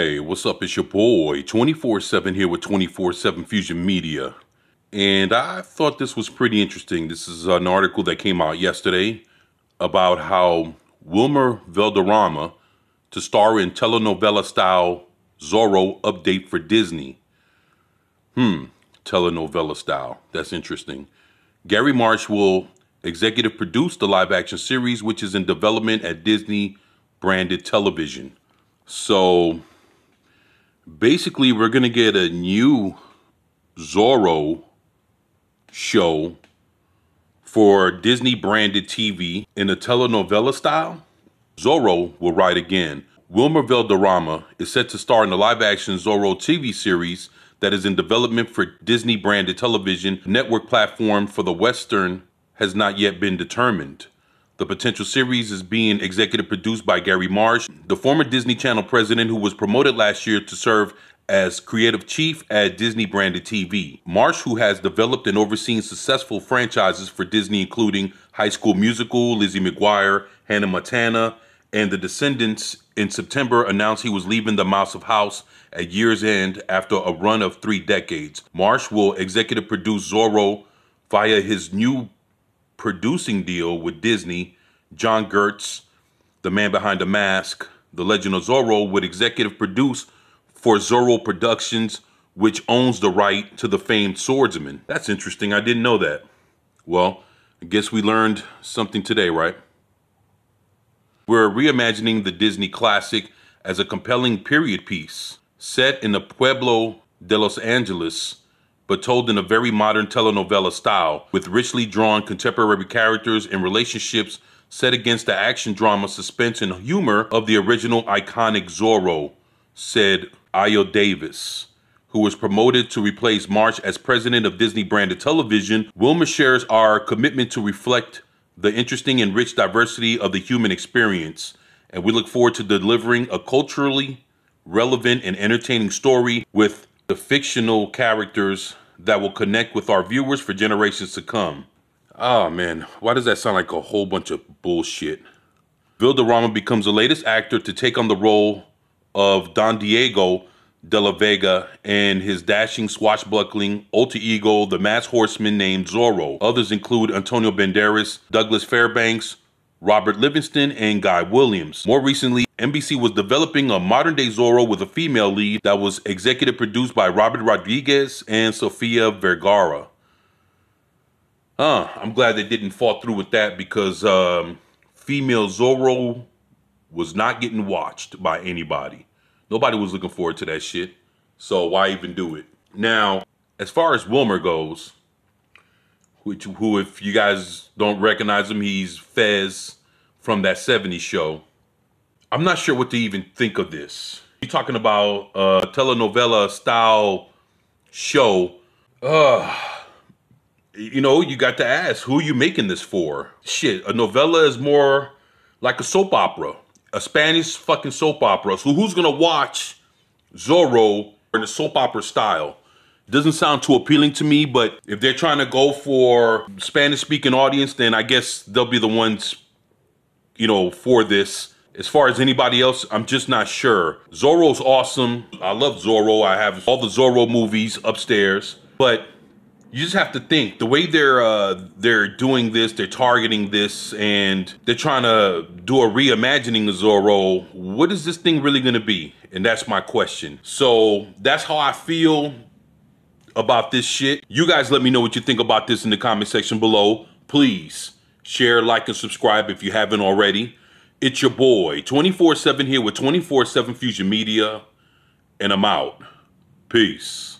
Hey, what's up? It's your boy, 24 7 here with 24 7 Fusion Media. And I thought this was pretty interesting. This is an article that came out yesterday about how Wilmer Valderrama to star in telenovela style Zorro update for Disney. Hmm, telenovela style. That's interesting. Gary Marsh will executive produce the live action series, which is in development at Disney branded television. So basically, we're going to get a new Zorro show for Disney branded TV in a telenovela style. Zorro will write again. Wilmer Valderrama is set to star in the live action Zorro TV series that is in development for Disney branded television network platform for the Western has not yet been determined. The potential series is being executive produced by Gary Marsh, the former Disney Channel president who was promoted last year to serve as creative chief at Disney branded TV. Marsh, who has developed and overseen successful franchises for Disney, including High School Musical, Lizzie McGuire, Hannah Montana, and The Descendants, in September announced he was leaving the Mouse of House at year's end after a run of three decades. Marsh will executive produce Zorro via his new producing deal with Disney. John Gertz, the man behind the mask, The Legend of Zorro, would executive produce for Zorro Productions, which owns the right to the famed swordsman. That's interesting. I didn't know that. Well, I guess we learned something today, right? We're reimagining the Disney classic as a compelling period piece set in the Pueblo de Los Angeles, but told in a very modern telenovela style with richly drawn contemporary characters and relationships set against the action drama, suspense, and humor of the original iconic Zorro, said Ayo Davis who was promoted to replace Marsh as president of Disney branded television, Wilmer shares our commitment to reflect the interesting and rich diversity of the human experience. And we look forward to delivering a culturally relevant and entertaining story with the fictional characters that will connect with our viewers for generations to come. Oh man, why does that sound like a whole bunch of bullshit? Valderrama becomes the latest actor to take on the role of Don Diego de la Vega and his dashing, swashbuckling alter ego, the masked horseman named Zorro. Others include Antonio Banderas, Douglas Fairbanks, Robert Livingston, and Guy Williams. More recently, NBC was developing a modern day Zorro with a female lead that was executive produced by Robert Rodriguez and Sofia Vergara. Huh, I'm glad they didn't fall through with that because um, female Zorro was not getting watched by anybody. Nobody was looking forward to that shit. So why even do it? Now, as far as Wilmer goes, which who if you guys don't recognize him, he's Fez from that 70s show. I'm not sure what to even think of this. You're talking about a telenovela style show. Uh you know, you got to ask, who are you making this for? Shit, a novella is more like a soap opera a Spanish fucking soap opera. So who's gonna watch Zorro in a soap opera style? Doesn't sound too appealing to me, but if they're trying to go for Spanish speaking audience, then I guess they'll be the ones, you know, for this. As far as anybody else, I'm just not sure. Zorro's awesome. I love Zorro. I have all the Zorro movies upstairs, but you just have to think the way they're uh, they're doing this, they're targeting this, and they're trying to do a reimagining of Zorro. What is this thing really going to be? And that's my question. So that's how I feel about this shit. You guys let me know what you think about this in the comment section below. Please share, like, and subscribe if you haven't already. It's your boy, 24-7 here with 24-7 Fusion Media, and I'm out. Peace.